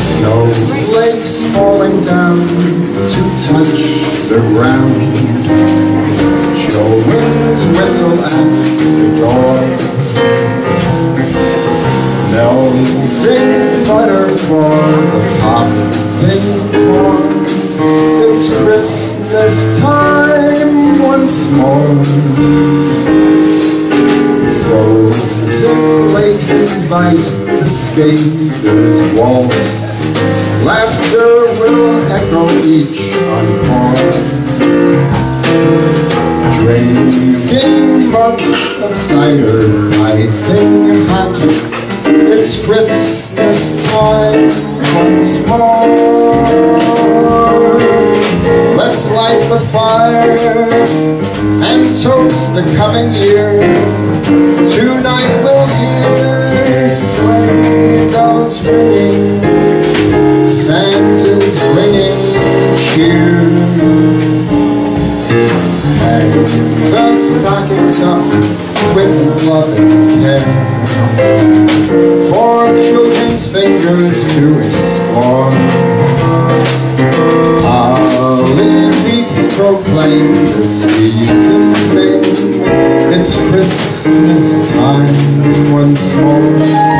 Snowflakes falling down to touch the ground. Chill winds whistle at the door. For the popping corn. It's Christmas time once more. Frozen lakes invite the skaters' waltz. Laughter will echo each encore. Drinking mugs of cider, piping hot. It's Christmas time once more. Let's light the fire and toast the coming year. Tonight we'll hear sleigh bells ringing, Santa's bringing cheer. Hang the stockings up with love and care children's fingers to explore. Holly wreaths proclaim the season's name. It's Christmas time once more.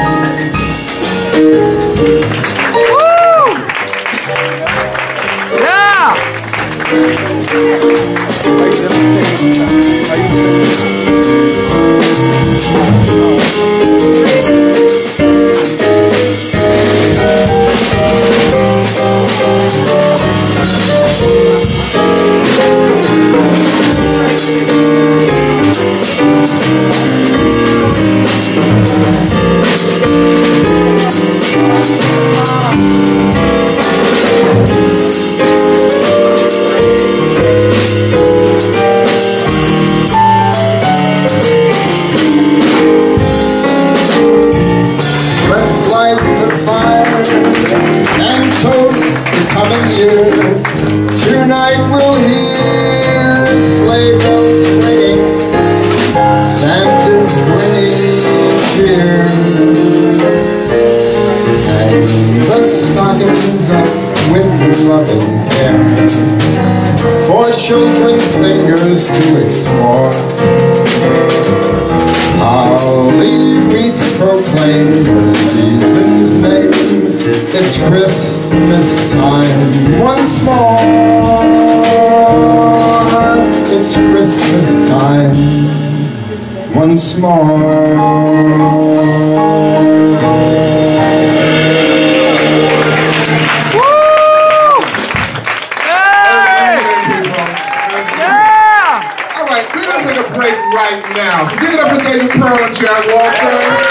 Tonight we'll hear sleigh bells ringing, Santa's bringing cheer. Hang the stockings up with loving care for children's fingers to explore. Holly wreaths proclaim the season's name. It's Christmas time once more. It's Christmas time once more. Hey! Yeah! All right, we're gonna take a break right now. So give it up for David Pearl and Jared Walter.